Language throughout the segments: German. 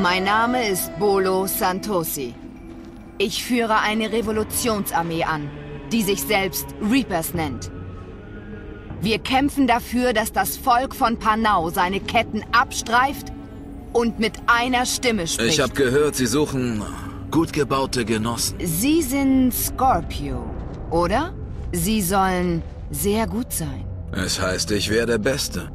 Mein Name ist Bolo Santosi. Ich führe eine Revolutionsarmee an, die sich selbst Reapers nennt. Wir kämpfen dafür, dass das Volk von Panau seine Ketten abstreift und mit einer Stimme spricht. Ich habe gehört, Sie suchen gut gebaute Genossen. Sie sind Scorpio, oder? Sie sollen sehr gut sein. Es heißt, ich wäre der Beste.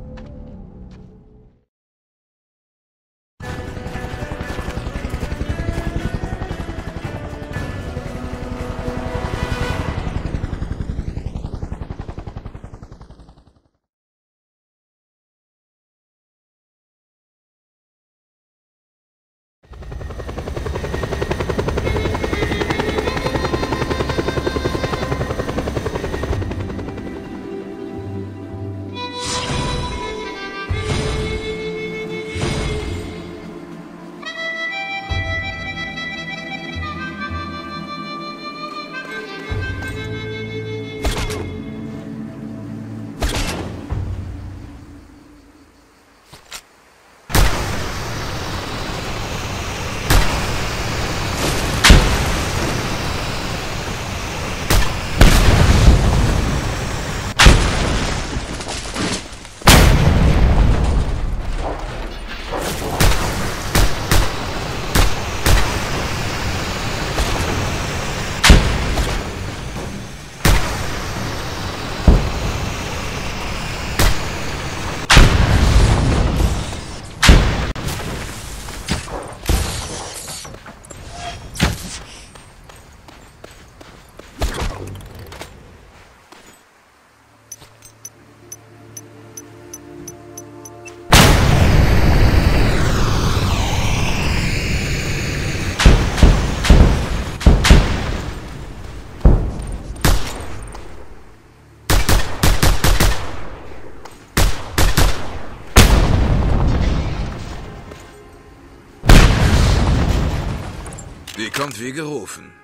Kommt wie gerufen.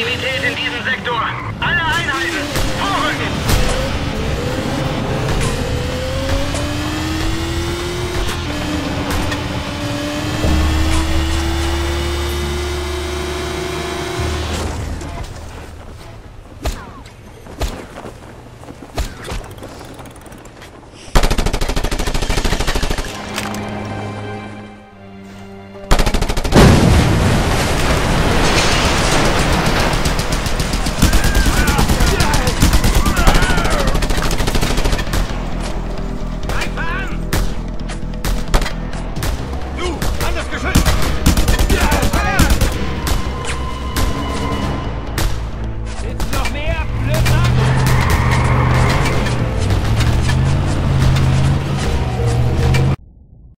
Aktivität in diesem Sektor. Alle Einheiten!